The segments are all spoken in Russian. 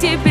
to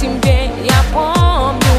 тебе я помню.